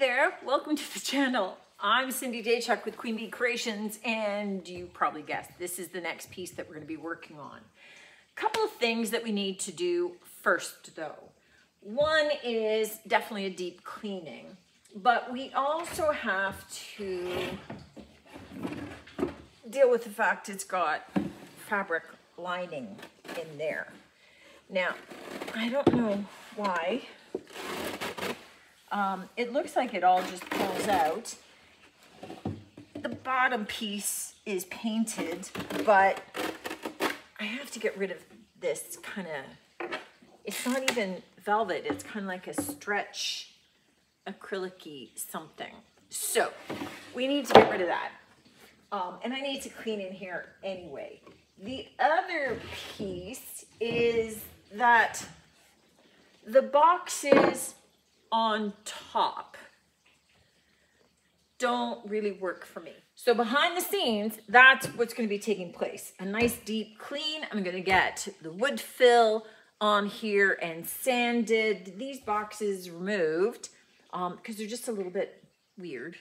there, welcome to the channel. I'm Cindy Daychuck with Queen Bee Creations and you probably guessed this is the next piece that we're going to be working on. A couple of things that we need to do first though. One is definitely a deep cleaning, but we also have to deal with the fact it's got fabric lining in there. Now, I don't know why, um, it looks like it all just pulls out. The bottom piece is painted, but I have to get rid of this kind of, it's not even velvet, it's kind of like a stretch acrylic something. So we need to get rid of that. Um, and I need to clean in here anyway. The other piece is that the boxes on top don't really work for me. So behind the scenes, that's what's gonna be taking place. A nice deep clean. I'm gonna get the wood fill on here and sanded. These boxes removed because um, they're just a little bit weird.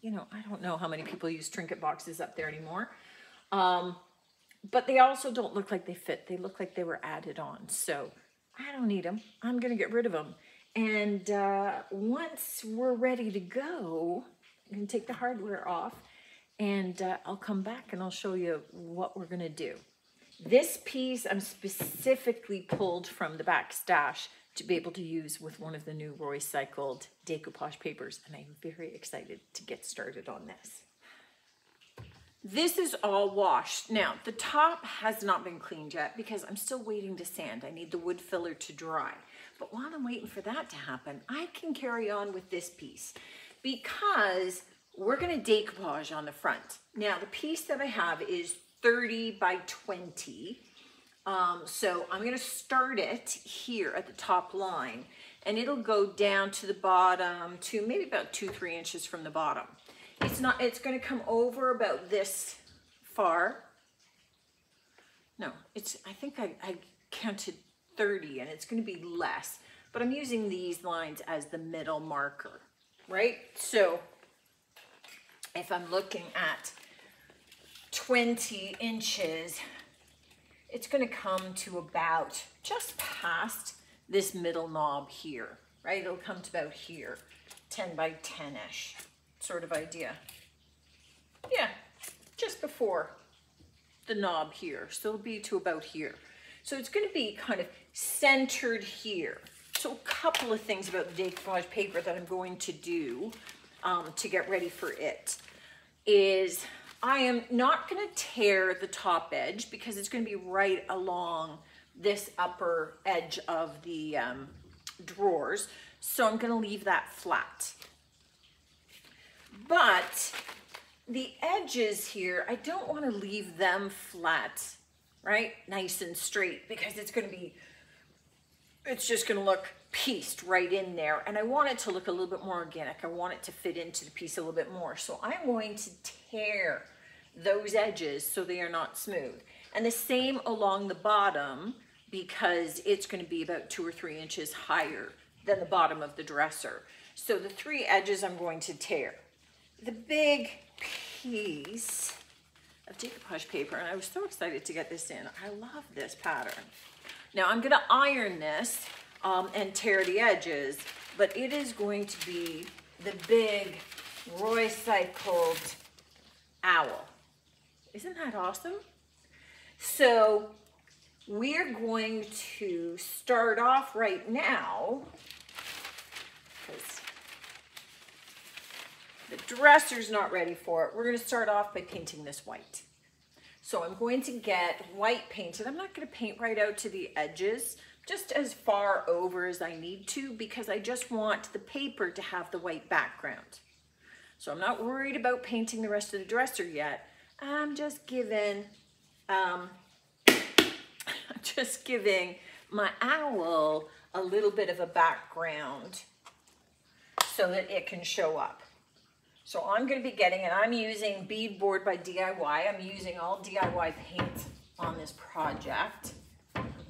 You know, I don't know how many people use trinket boxes up there anymore. Um, but they also don't look like they fit. They look like they were added on. So I don't need them. I'm gonna get rid of them. And uh, once we're ready to go, you can take the hardware off and uh, I'll come back and I'll show you what we're gonna do. This piece I'm specifically pulled from the back stash to be able to use with one of the new Roycycled decoupage papers and I'm very excited to get started on this. This is all washed. Now, the top has not been cleaned yet because I'm still waiting to sand. I need the wood filler to dry. But while I'm waiting for that to happen, I can carry on with this piece because we're gonna decoupage on the front. Now, the piece that I have is 30 by 20. Um, so I'm gonna start it here at the top line and it'll go down to the bottom to maybe about two, three inches from the bottom. It's not, it's gonna come over about this far. No, it's, I think I, I counted 30 and it's going to be less, but I'm using these lines as the middle marker, right? So if I'm looking at 20 inches, it's going to come to about just past this middle knob here, right? It'll come to about here, 10 by 10-ish sort of idea. Yeah, just before the knob here. So it'll be to about here. So it's going to be kind of centered here. So a couple of things about the decoupage paper that I'm going to do um, to get ready for it is I am not going to tear the top edge because it's going to be right along this upper edge of the um, drawers. So I'm going to leave that flat. But the edges here, I don't want to leave them flat right? Nice and straight because it's gonna be, it's just gonna look pieced right in there. And I want it to look a little bit more organic. I want it to fit into the piece a little bit more. So I'm going to tear those edges so they are not smooth. And the same along the bottom because it's gonna be about two or three inches higher than the bottom of the dresser. So the three edges I'm going to tear. The big piece of decoupage paper and I was so excited to get this in. I love this pattern. Now I'm gonna iron this um, and tear the edges, but it is going to be the big Roycycled owl. Isn't that awesome? So we're going to start off right now The dresser's not ready for it. We're gonna start off by painting this white. So I'm going to get white painted. I'm not gonna paint right out to the edges, just as far over as I need to because I just want the paper to have the white background. So I'm not worried about painting the rest of the dresser yet. I'm just giving, um, just giving my owl a little bit of a background so that it can show up. So I'm going to be getting, and I'm using Beadboard by DIY. I'm using all DIY paint on this project.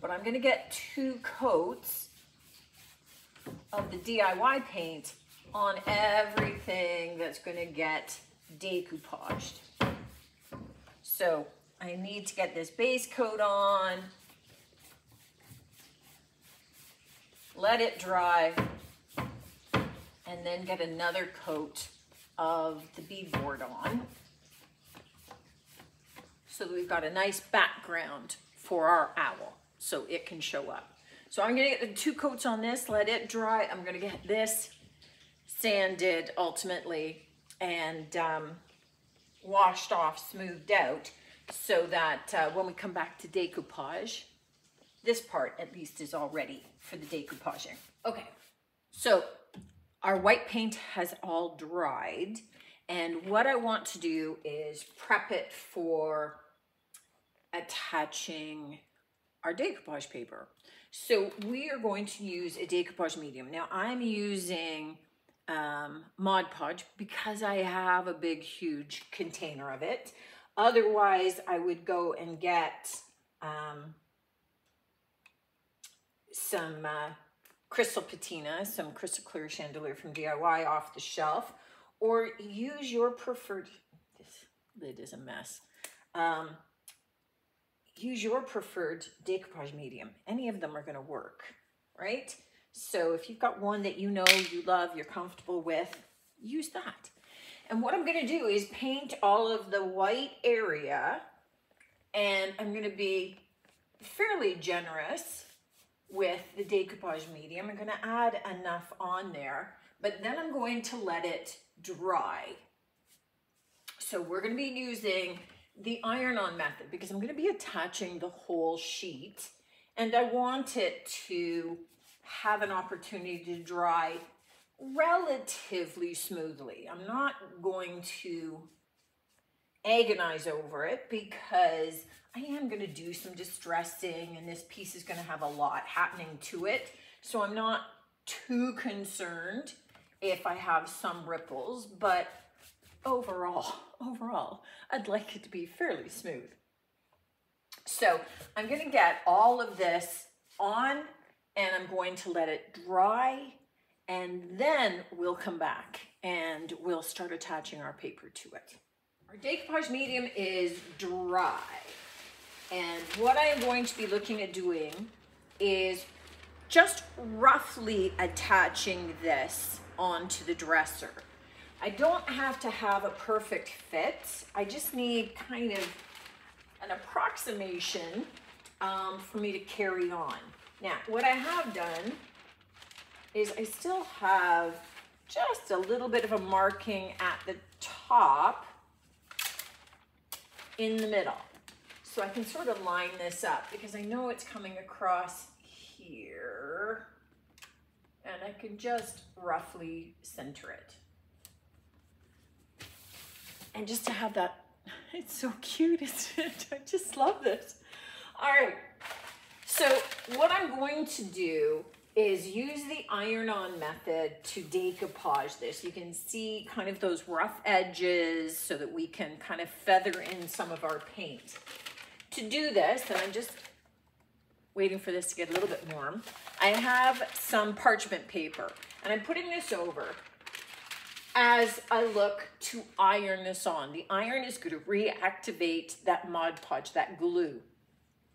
But I'm going to get two coats of the DIY paint on everything that's gonna get decoupaged. So I need to get this base coat on, let it dry, and then get another coat of the beadboard on. So that we've got a nice background for our owl so it can show up. So I'm gonna get the two coats on this, let it dry. I'm gonna get this sanded ultimately and um, washed off, smoothed out so that uh, when we come back to decoupage, this part at least is all ready for the decoupaging. Okay, so our white paint has all dried and what I want to do is prep it for attaching our decoupage paper. So we are going to use a decoupage medium. Now I'm using um, Mod Podge because I have a big, huge container of it. Otherwise, I would go and get um, some uh, crystal patina, some crystal clear chandelier from DIY off the shelf, or use your preferred, this lid is a mess. Um, use your preferred decoupage medium. Any of them are gonna work, right? So if you've got one that you know, you love, you're comfortable with, use that. And what I'm gonna do is paint all of the white area and I'm gonna be fairly generous with the decoupage medium. I'm gonna add enough on there, but then I'm going to let it dry. So we're gonna be using the iron-on method because I'm gonna be attaching the whole sheet and I want it to have an opportunity to dry relatively smoothly. I'm not going to agonize over it because I am going to do some distressing and this piece is going to have a lot happening to it. So I'm not too concerned if I have some ripples, but overall, overall, I'd like it to be fairly smooth. So I'm going to get all of this on and I'm going to let it dry and then we'll come back and we'll start attaching our paper to it. Our decoupage medium is dry. And what I am going to be looking at doing is just roughly attaching this onto the dresser. I don't have to have a perfect fit. I just need kind of an approximation um, for me to carry on. Now, what I have done is I still have just a little bit of a marking at the top in the middle. So I can sort of line this up because I know it's coming across here and I can just roughly center it. And just to have that, it's so cute, isn't it? I just love this. All right, so what I'm going to do is use the iron-on method to decoupage this. You can see kind of those rough edges so that we can kind of feather in some of our paint. To do this, and I'm just waiting for this to get a little bit warm, I have some parchment paper and I'm putting this over as I look to iron this on. The iron is going to reactivate that Mod Podge, that glue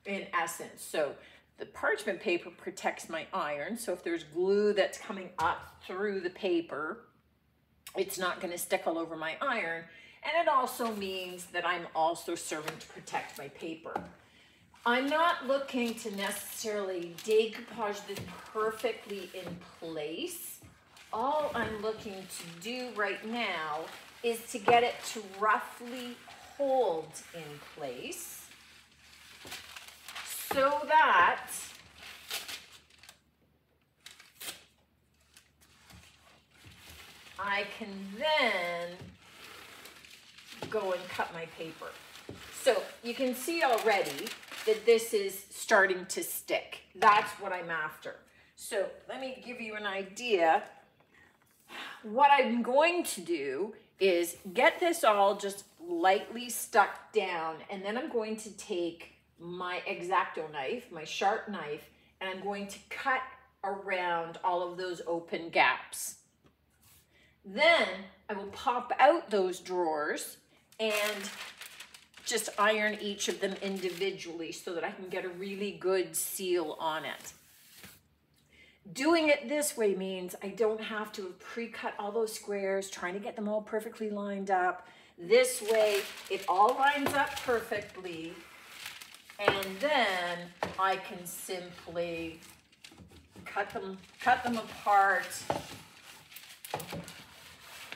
in essence. So the parchment paper protects my iron. So if there's glue that's coming up through the paper, it's not going to stick all over my iron. And it also means that I'm also serving to protect my paper. I'm not looking to necessarily decoupage this perfectly in place. All I'm looking to do right now is to get it to roughly hold in place so that I can then go and cut my paper. So you can see already that this is starting to stick. That's what I'm after. So let me give you an idea. What I'm going to do is get this all just lightly stuck down and then I'm going to take my X-Acto knife, my sharp knife, and I'm going to cut around all of those open gaps. Then I will pop out those drawers and just iron each of them individually so that I can get a really good seal on it. Doing it this way means I don't have to pre-cut all those squares, trying to get them all perfectly lined up. This way, it all lines up perfectly. And then I can simply cut them, cut them apart,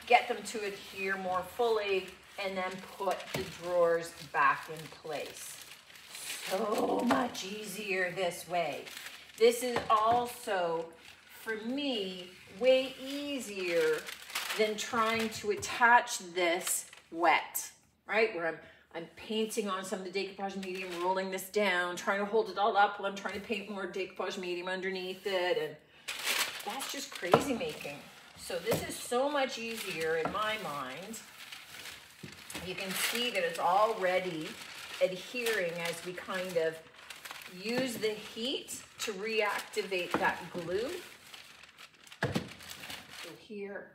get them to adhere more fully, and then put the drawers back in place. So much easier this way. This is also, for me, way easier than trying to attach this wet, right? Where I'm, I'm painting on some of the decoupage medium, rolling this down, trying to hold it all up while I'm trying to paint more decoupage medium underneath it. And that's just crazy making. So this is so much easier in my mind. You can see that it's already adhering as we kind of use the heat to reactivate that glue. So here,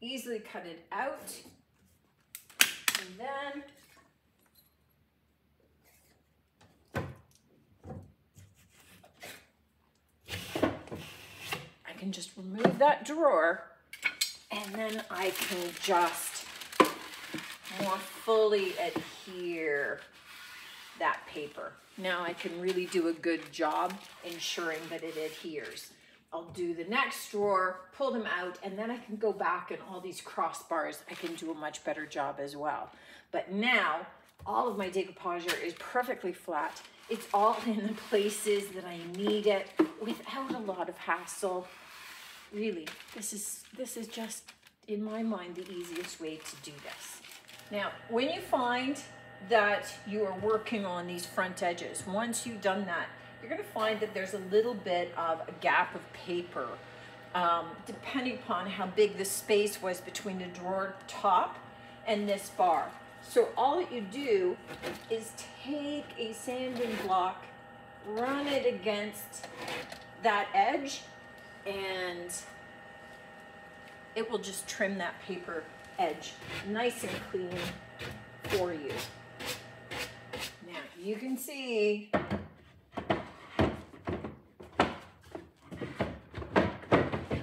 easily cut it out. And then can just remove that drawer and then I can just more fully adhere that paper. Now I can really do a good job ensuring that it adheres. I'll do the next drawer, pull them out, and then I can go back and all these crossbars, I can do a much better job as well. But now, all of my decoupage is perfectly flat. It's all in the places that I need it without a lot of hassle really, this is, this is just, in my mind, the easiest way to do this. Now, when you find that you are working on these front edges, once you've done that, you're gonna find that there's a little bit of a gap of paper, um, depending upon how big the space was between the drawer top and this bar. So all that you do is take a sanding block, run it against that edge, and it will just trim that paper edge nice and clean for you. Now you can see oh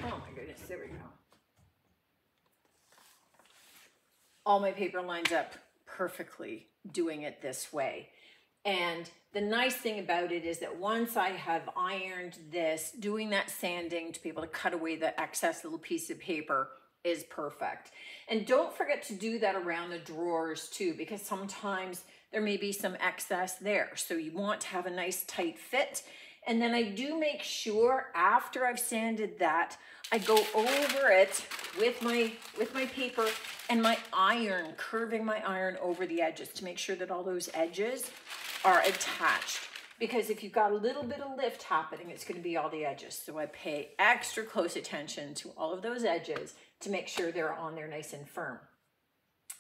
my goodness, there we go. All my paper lines up perfectly doing it this way. And the nice thing about it is that once I have ironed this, doing that sanding to be able to cut away the excess little piece of paper is perfect. And don't forget to do that around the drawers too, because sometimes there may be some excess there. So you want to have a nice tight fit. And then I do make sure after I've sanded that, I go over it with my, with my paper and my iron, curving my iron over the edges to make sure that all those edges are attached because if you've got a little bit of lift happening, it's going to be all the edges. So I pay extra close attention to all of those edges to make sure they're on there nice and firm.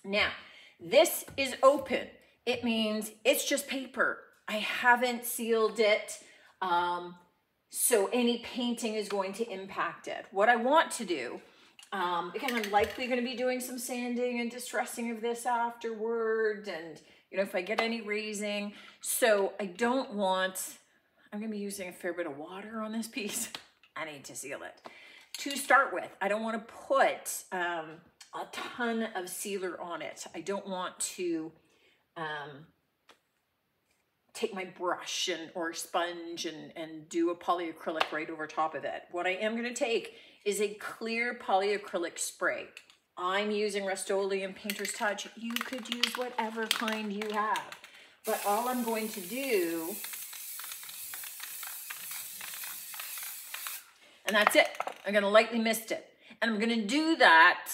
Now, this is open. It means it's just paper. I haven't sealed it. Um, so any painting is going to impact it. What I want to do, um, because I'm likely going to be doing some sanding and distressing of this afterward and you know, if I get any raising. So I don't want, I'm gonna be using a fair bit of water on this piece. I need to seal it. To start with, I don't wanna put um, a ton of sealer on it. I don't want to um, take my brush and or sponge and, and do a polyacrylic right over top of it. What I am gonna take is a clear polyacrylic spray. I'm using Rust-Oleum Painter's Touch. You could use whatever kind you have. But all I'm going to do, and that's it. I'm gonna lightly mist it. And I'm gonna do that.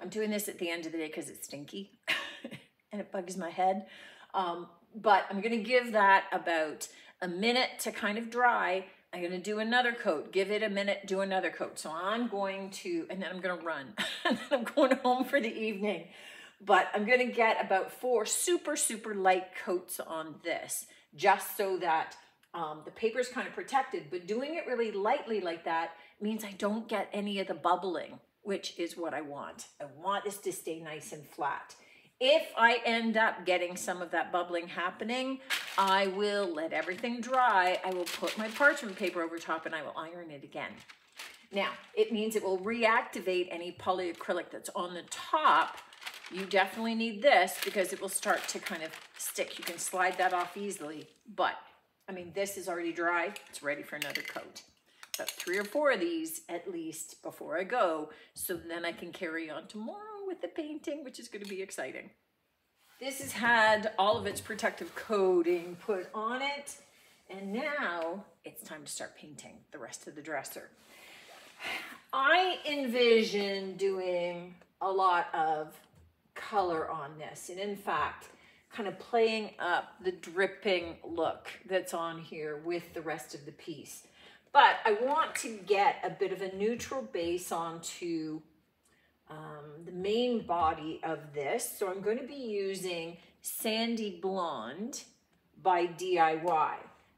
I'm doing this at the end of the day because it's stinky and it bugs my head. Um, but I'm gonna give that about a minute to kind of dry I'm going to do another coat, give it a minute, do another coat. So I'm going to, and then I'm going to run. and then I'm going home for the evening. but I'm gonna get about four super, super light coats on this, just so that um, the paper is kind of protected, but doing it really lightly like that means I don't get any of the bubbling, which is what I want. I want this to stay nice and flat. If I end up getting some of that bubbling happening, I will let everything dry. I will put my parchment paper over top and I will iron it again. Now, it means it will reactivate any polyacrylic that's on the top. You definitely need this because it will start to kind of stick. You can slide that off easily, but I mean, this is already dry. It's ready for another coat. But three or four of these at least before I go, so then I can carry on tomorrow with the painting, which is gonna be exciting. This has had all of its protective coating put on it, and now it's time to start painting the rest of the dresser. I envision doing a lot of color on this, and in fact, kind of playing up the dripping look that's on here with the rest of the piece. But I want to get a bit of a neutral base onto um, the main body of this. So I'm going to be using Sandy Blonde by DIY.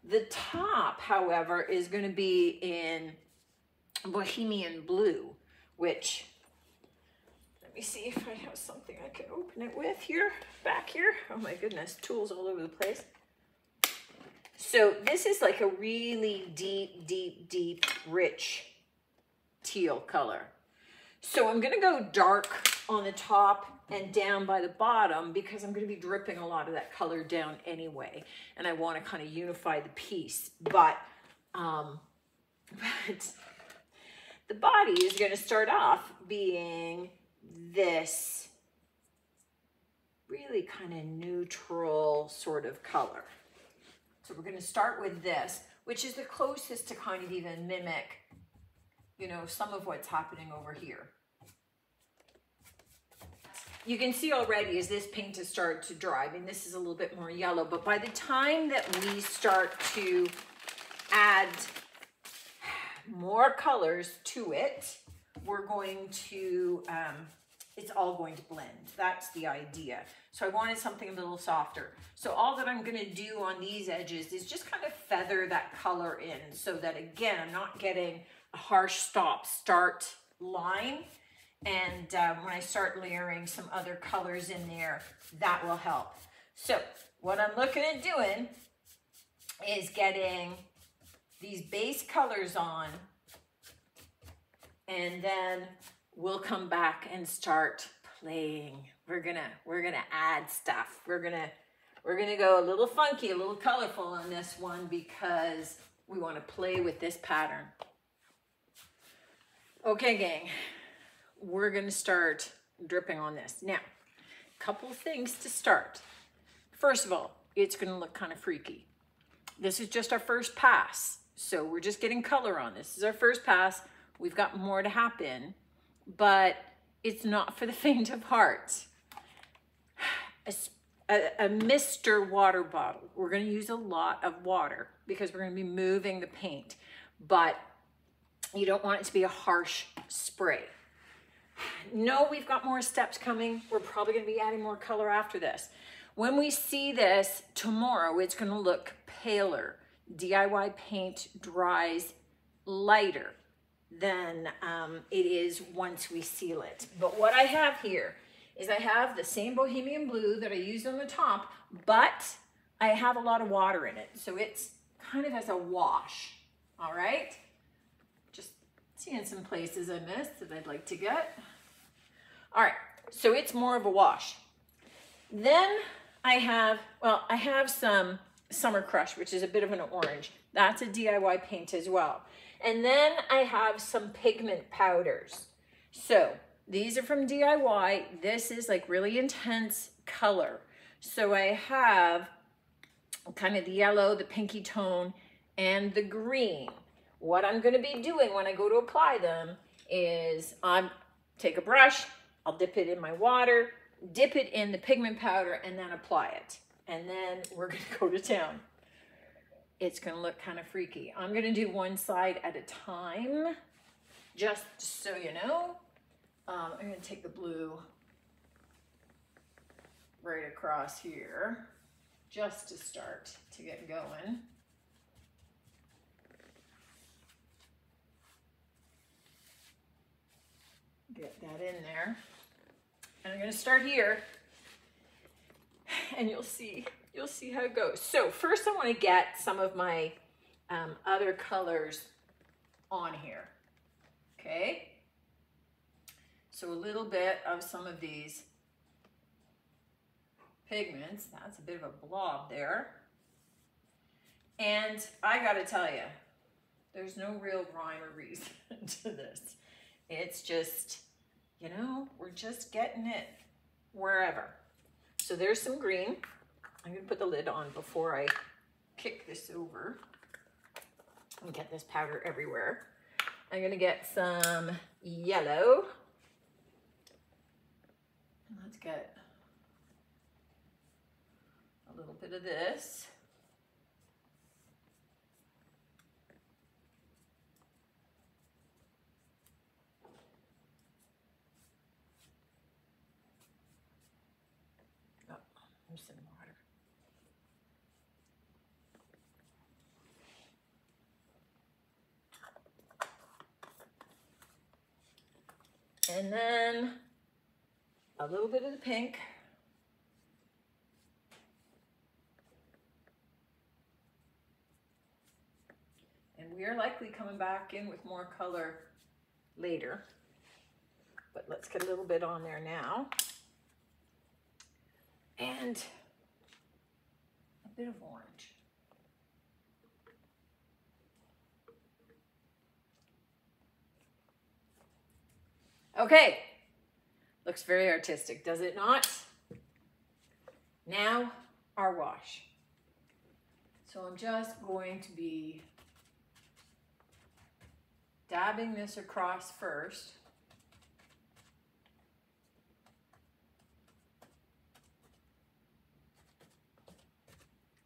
The top, however, is going to be in Bohemian Blue, which let me see if I have something I can open it with here, back here. Oh my goodness, tools all over the place. So this is like a really deep, deep, deep, rich teal color. So I'm gonna go dark on the top and down by the bottom because I'm gonna be dripping a lot of that color down anyway. And I wanna kind of unify the piece. But, um, but the body is gonna start off being this really kind of neutral sort of color. So we're going to start with this, which is the closest to kind of even mimic, you know, some of what's happening over here. You can see already as this paint has started to dry, I mean, this is a little bit more yellow, but by the time that we start to add more colors to it, we're going to um, it's all going to blend. That's the idea. So I wanted something a little softer. So all that I'm gonna do on these edges is just kind of feather that color in so that again, I'm not getting harsh stop start line. And uh, when I start layering some other colors in there, that will help. So what I'm looking at doing is getting these base colors on and then we'll come back and start playing. We're gonna we're gonna add stuff. We're gonna we're gonna go a little funky, a little colorful on this one because we want to play with this pattern. Okay, gang, we're gonna start dripping on this. Now, couple things to start. First of all, it's gonna look kind of freaky. This is just our first pass. So we're just getting color on this. This is our first pass. We've got more to happen but it's not for the faint of heart. A, a, a Mr. water bottle. We're to use a lot of water because we're to be moving the paint, but you don't want it to be a harsh spray. No, we've got more steps coming. We're probably going to be adding more color after this. When we see this tomorrow, it's going to look paler. DIY paint dries lighter than um, it is once we seal it. But what I have here is I have the same Bohemian Blue that I used on the top, but I have a lot of water in it. So it's kind of as a wash, all right? Seeing some places I missed that I'd like to get. All right, so it's more of a wash. Then I have, well, I have some Summer Crush, which is a bit of an orange. That's a DIY paint as well. And then I have some pigment powders. So these are from DIY. This is like really intense color. So I have kind of the yellow, the pinky tone, and the green. What I'm gonna be doing when I go to apply them is I'm take a brush, I'll dip it in my water, dip it in the pigment powder, and then apply it. And then we're gonna go to town it's going to look kind of freaky. I'm going to do one side at a time, just so you know. Um, I'm going to take the blue right across here just to start to get going. Get that in there. And I'm gonna start here and you'll see, you'll see how it goes. So first I wanna get some of my um, other colors on here, okay? So a little bit of some of these pigments. That's a bit of a blob there. And I gotta tell you, there's no real rhyme or reason to this. It's just, you know, we're just getting it wherever. So there's some green. I'm gonna put the lid on before I kick this over and get this powder everywhere. I'm gonna get some yellow. Let's get a little bit of this. Oh, I'm some water. And then a little bit of the pink. And we are likely coming back in with more color later. But let's get a little bit on there now. And a bit of orange. Okay, looks very artistic, does it not? Now, our wash. So I'm just going to be dabbing this across first.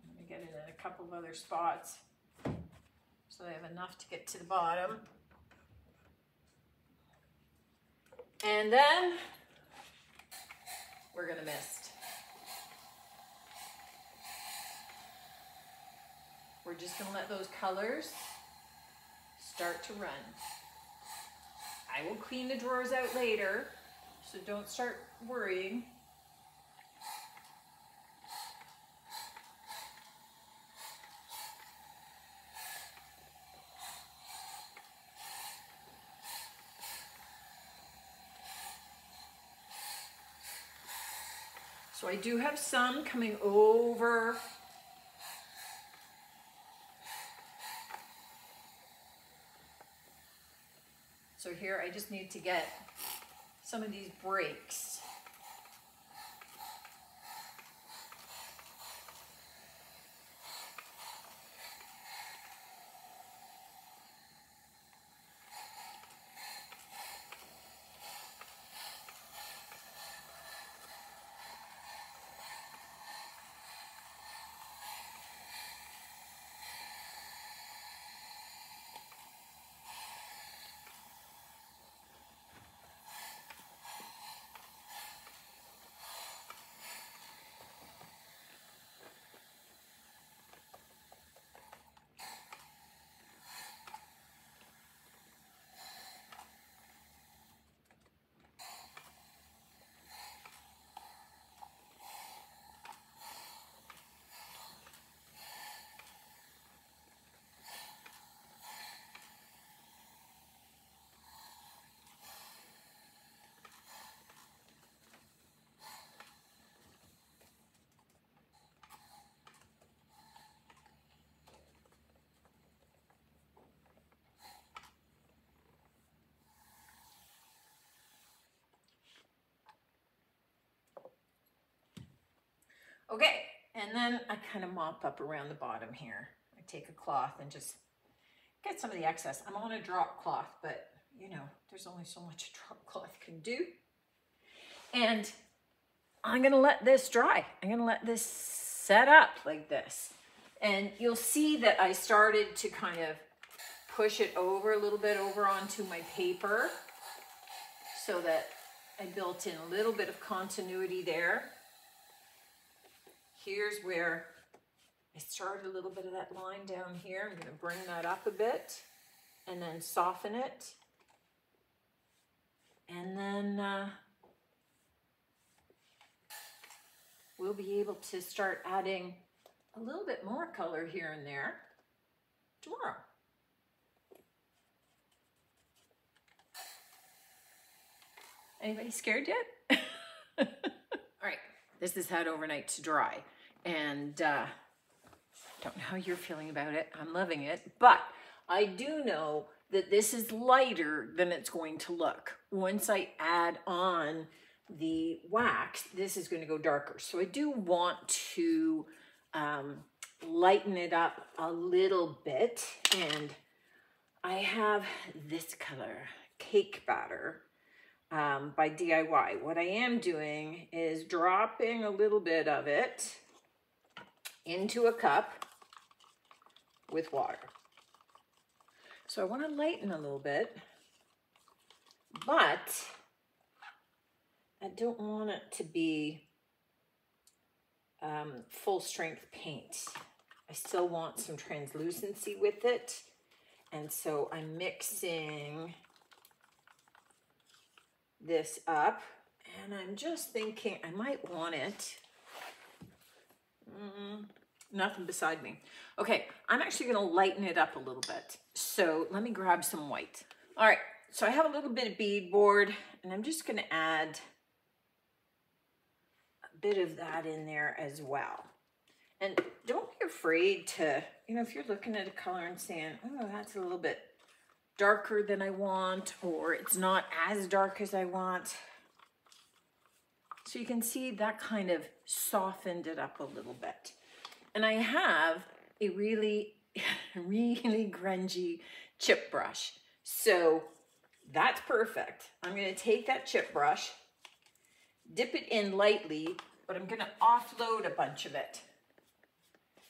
Let me get it in a couple of other spots so I have enough to get to the bottom. And then we're gonna mist. We're just gonna let those colors start to run. I will clean the drawers out later, so don't start worrying. I do have some coming over So here I just need to get some of these breaks. Okay, and then I kind of mop up around the bottom here. I take a cloth and just get some of the excess. I'm on a drop cloth, but you know, there's only so much a drop cloth can do. And I'm gonna let this dry. I'm gonna let this set up like this. And you'll see that I started to kind of push it over a little bit over onto my paper so that I built in a little bit of continuity there. Here's where I started a little bit of that line down here. I'm gonna bring that up a bit and then soften it. And then uh, we'll be able to start adding a little bit more color here and there tomorrow. Anybody scared yet? All right, this has had overnight to dry and uh, don't know how you're feeling about it. I'm loving it, but I do know that this is lighter than it's going to look. Once I add on the wax, this is going to go darker. So I do want to um, lighten it up a little bit. And I have this color, Cake Batter um, by DIY. What I am doing is dropping a little bit of it into a cup with water. So I want to lighten a little bit, but I don't want it to be um, full strength paint. I still want some translucency with it. And so I'm mixing this up and I'm just thinking I might want it. Mm, nothing beside me. Okay, I'm actually gonna lighten it up a little bit. So let me grab some white. All right, so I have a little bit of beadboard and I'm just gonna add a bit of that in there as well. And don't be afraid to, you know, if you're looking at a color and saying, oh, that's a little bit darker than I want, or it's not as dark as I want. So you can see that kind of softened it up a little bit. And I have a really, really grungy chip brush. So that's perfect. I'm gonna take that chip brush, dip it in lightly, but I'm gonna offload a bunch of it.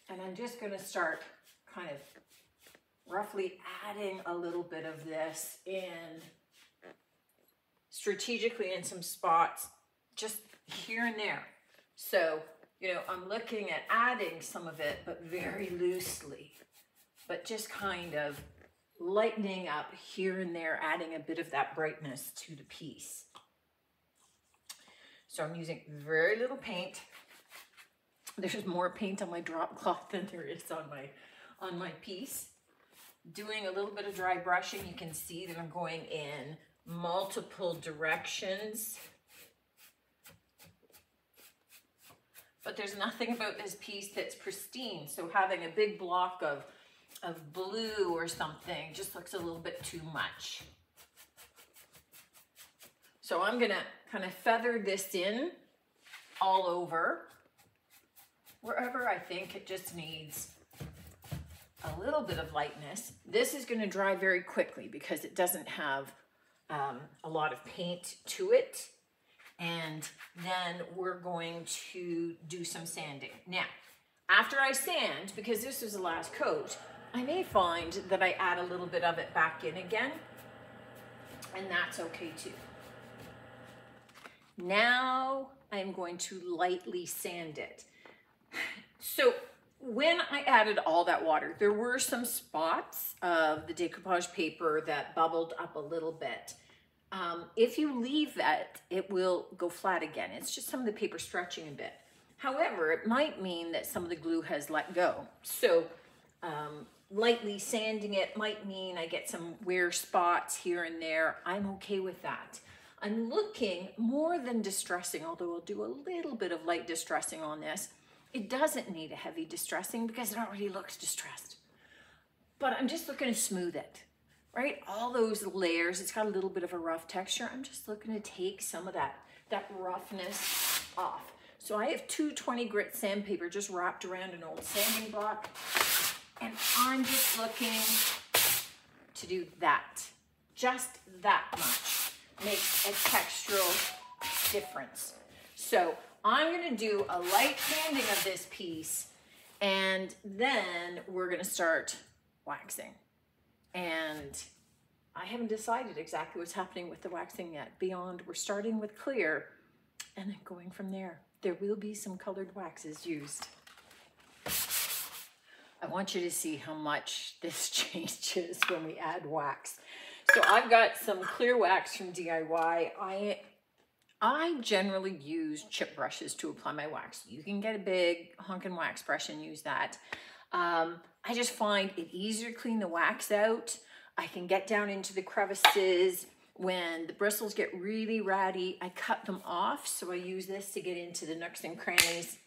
And I'm just gonna start kind of roughly adding a little bit of this in strategically in some spots, just here and there. So, you know, I'm looking at adding some of it, but very loosely, but just kind of lightening up here and there, adding a bit of that brightness to the piece. So I'm using very little paint. There's more paint on my drop cloth than there is on my on my piece doing a little bit of dry brushing, you can see that I'm going in multiple directions. But there's nothing about this piece that's pristine. So having a big block of, of blue or something just looks a little bit too much. So I'm gonna kind of feather this in all over, wherever I think it just needs a little bit of lightness. This is gonna dry very quickly because it doesn't have um, a lot of paint to it. And then we're going to do some sanding. Now, after I sand, because this is the last coat, I may find that I add a little bit of it back in again, and that's okay too. Now I'm going to lightly sand it. So when I added all that water, there were some spots of the decoupage paper that bubbled up a little bit. Um, if you leave that, it will go flat again. It's just some of the paper stretching a bit. However, it might mean that some of the glue has let go. So um, lightly sanding it might mean I get some wear spots here and there. I'm okay with that. I'm looking more than distressing, although I'll do a little bit of light distressing on this, it doesn't need a heavy distressing because it already looks distressed. But I'm just looking to smooth it, right? All those layers, it's got a little bit of a rough texture. I'm just looking to take some of that, that roughness off. So I have 220 grit sandpaper just wrapped around an old sanding block. And I'm just looking to do that. Just that much makes a textural difference. So I'm gonna do a light sanding of this piece and then we're gonna start waxing. And I haven't decided exactly what's happening with the waxing yet beyond we're starting with clear and then going from there. there will be some colored waxes used. I want you to see how much this changes when we add wax. So I've got some clear wax from DIY. I I generally use chip brushes to apply my wax. You can get a big honkin' wax brush and use that. Um, I just find it easier to clean the wax out. I can get down into the crevices. When the bristles get really ratty, I cut them off. So I use this to get into the nooks and crannies.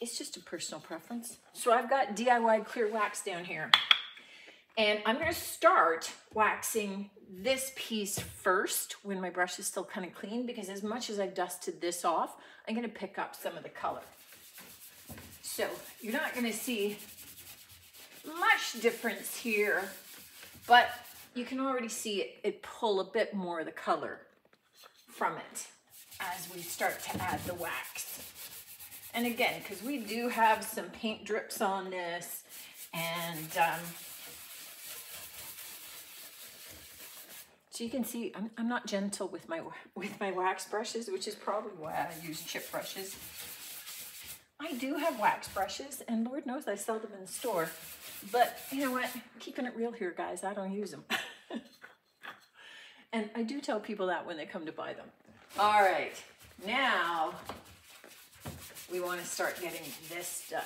It's just a personal preference. So I've got DIY clear wax down here. And I'm gonna start waxing this piece first when my brush is still kind of clean because as much as I've dusted this off, I'm gonna pick up some of the color. So you're not gonna see much difference here, but you can already see it, it pull a bit more of the color from it as we start to add the wax. And again, because we do have some paint drips on this and um, so you can see I'm, I'm not gentle with my with my wax brushes, which is probably why I use chip brushes. I do have wax brushes, and Lord knows I sell them in the store. But you know what? Keeping it real here, guys, I don't use them. and I do tell people that when they come to buy them. All right, now we want to start getting this done.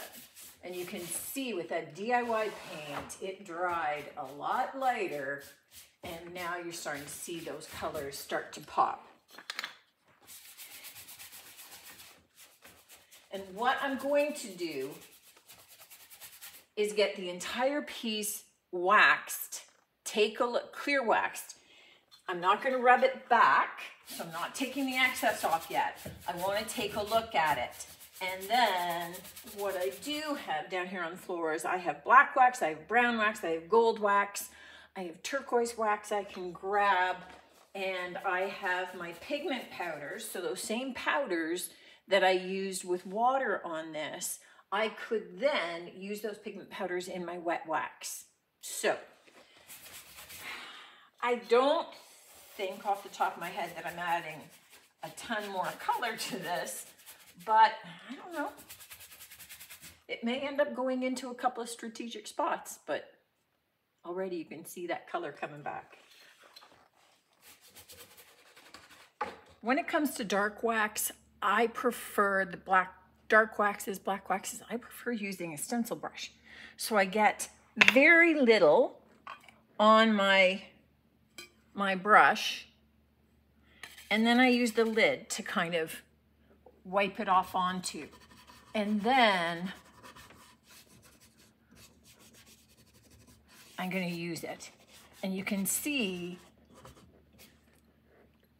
And you can see with that DIY paint, it dried a lot lighter, and now you're starting to see those colors start to pop. And what I'm going to do is get the entire piece waxed, take a look, clear waxed. I'm not gonna rub it back, so I'm not taking the excess off yet. I wanna take a look at it. And then what I do have down here on the floor is I have black wax, I have brown wax, I have gold wax, I have turquoise wax I can grab, and I have my pigment powders. So those same powders that I used with water on this, I could then use those pigment powders in my wet wax. So I don't think off the top of my head that I'm adding a ton more color to this, but I don't know. It may end up going into a couple of strategic spots, but already you can see that color coming back. When it comes to dark wax, I prefer the black dark waxes, black waxes. I prefer using a stencil brush. So I get very little on my, my brush and then I use the lid to kind of wipe it off onto. And then I'm gonna use it. And you can see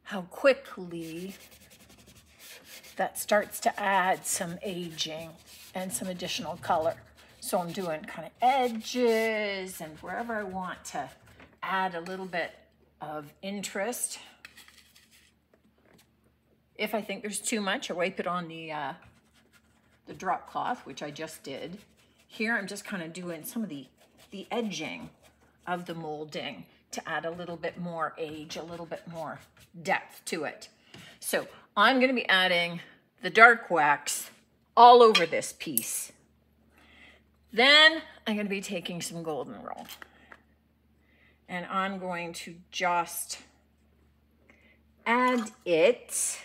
how quickly that starts to add some aging and some additional color. So I'm doing kind of edges and wherever I want to add a little bit of interest. If I think there's too much, I wipe it on the, uh, the drop cloth, which I just did. Here I'm just kind of doing some of the, the edging of the molding to add a little bit more age, a little bit more depth to it. So I'm gonna be adding the dark wax all over this piece. Then I'm gonna be taking some golden roll and I'm going to just add it.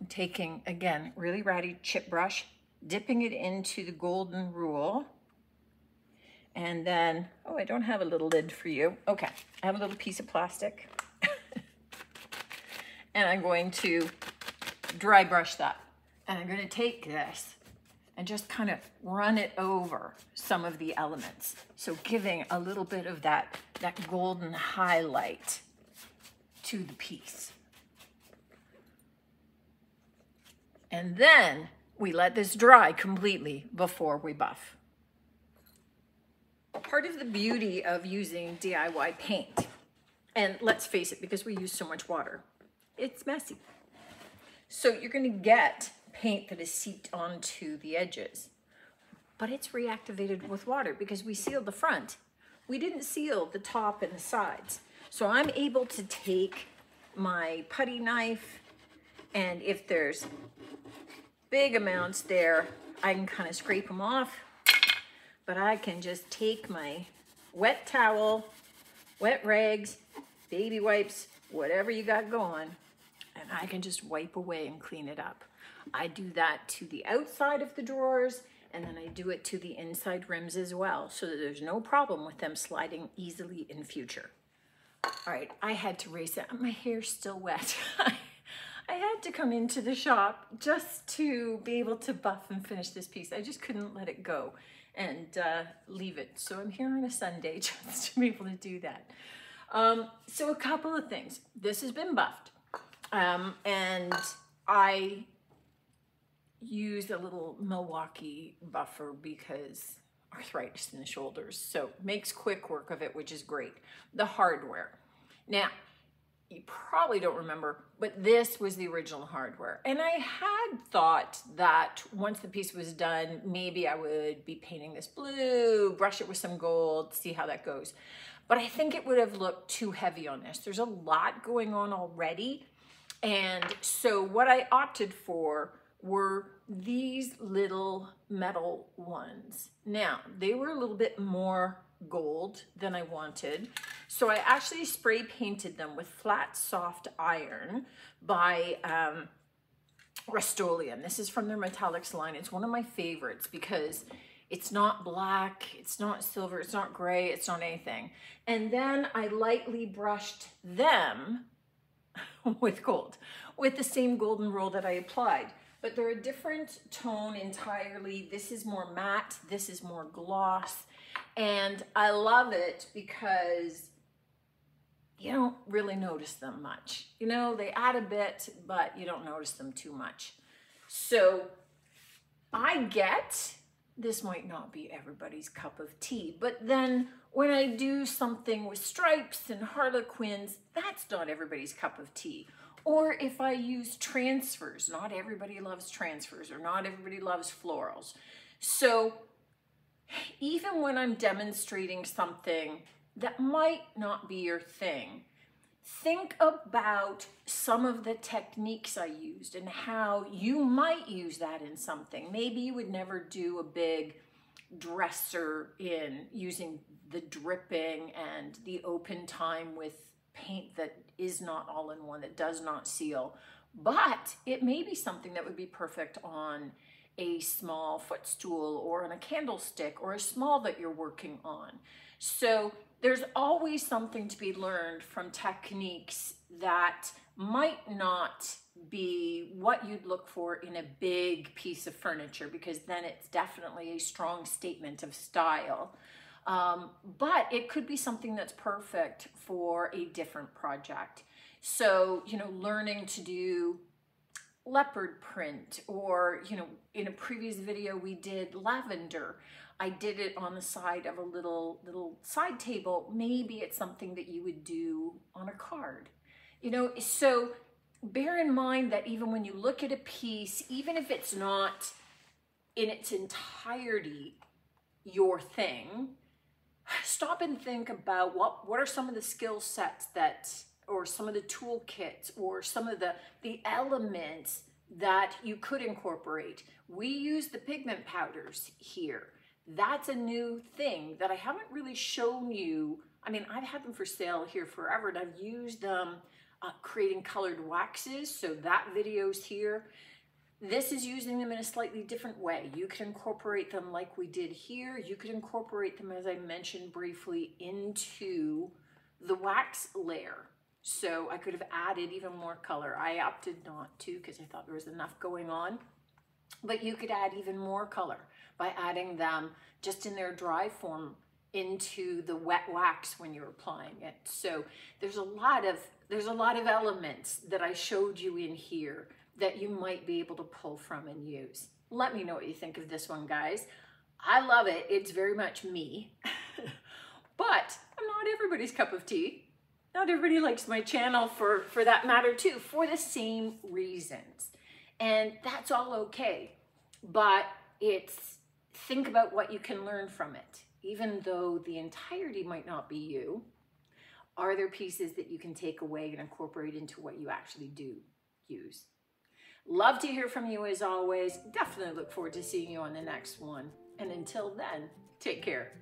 I'm taking, again, really ratty chip brush, dipping it into the golden rule. And then, oh, I don't have a little lid for you. Okay, I have a little piece of plastic. and I'm going to dry brush that. And I'm gonna take this and just kind of run it over some of the elements. So giving a little bit of that, that golden highlight to the piece. And then we let this dry completely before we buff. Part of the beauty of using DIY paint, and let's face it, because we use so much water, it's messy. So you're gonna get paint that is seeped onto the edges, but it's reactivated with water because we sealed the front. We didn't seal the top and the sides. So I'm able to take my putty knife and if there's big amounts there, I can kind of scrape them off, but I can just take my wet towel, wet rags, baby wipes, whatever you got going, and I can just wipe away and clean it up. I do that to the outside of the drawers and then I do it to the inside rims as well so that there's no problem with them sliding easily in future. All right, I had to race it. My hair's still wet. I had to come into the shop just to be able to buff and finish this piece. I just couldn't let it go and uh, leave it. So I'm here on a Sunday just to be able to do that. Um, so a couple of things. This has been buffed. Um, and I used a little Milwaukee buffer because arthritis in the shoulders. So makes quick work of it, which is great. The hardware. Now, you probably don't remember, but this was the original hardware. And I had thought that once the piece was done, maybe I would be painting this blue, brush it with some gold, see how that goes. But I think it would have looked too heavy on this. There's a lot going on already. And so what I opted for were these little metal ones. Now, they were a little bit more gold than I wanted. So I actually spray painted them with flat soft iron by um, Rust-Oleum. This is from their metallics line. It's one of my favorites because it's not black, it's not silver, it's not gray, it's not anything. And then I lightly brushed them with gold, with the same golden roll that I applied but they're a different tone entirely. This is more matte, this is more gloss, and I love it because you don't really notice them much. You know, they add a bit, but you don't notice them too much. So I get this might not be everybody's cup of tea, but then when I do something with stripes and harlequins, that's not everybody's cup of tea. Or if I use transfers, not everybody loves transfers or not everybody loves florals. So even when I'm demonstrating something that might not be your thing, think about some of the techniques I used and how you might use that in something. Maybe you would never do a big dresser in using the dripping and the open time with paint that is not all in one, that does not seal, but it may be something that would be perfect on a small footstool or on a candlestick or a small that you're working on. So there's always something to be learned from techniques that might not be what you'd look for in a big piece of furniture because then it's definitely a strong statement of style. Um, but it could be something that's perfect for a different project. So, you know, learning to do leopard print or, you know, in a previous video we did lavender. I did it on the side of a little little side table. Maybe it's something that you would do on a card. You know, so bear in mind that even when you look at a piece, even if it's not in its entirety your thing, stop and think about what, what are some of the skill sets that, or some of the toolkits, or some of the, the elements that you could incorporate. We use the pigment powders here. That's a new thing that I haven't really shown you. I mean, I've had them for sale here forever and I've used them uh, creating colored waxes. So that video's here. This is using them in a slightly different way. You could incorporate them like we did here. You could incorporate them, as I mentioned briefly, into the wax layer. So I could have added even more color. I opted not to because I thought there was enough going on. But you could add even more color by adding them just in their dry form into the wet wax when you're applying it. So there's a lot of there's a lot of elements that I showed you in here that you might be able to pull from and use. Let me know what you think of this one, guys. I love it. It's very much me. but I'm not everybody's cup of tea. Not everybody likes my channel for, for that matter too, for the same reasons. And that's all okay. But it's think about what you can learn from it. Even though the entirety might not be you, are there pieces that you can take away and incorporate into what you actually do use? Love to hear from you as always. Definitely look forward to seeing you on the next one. And until then, take care.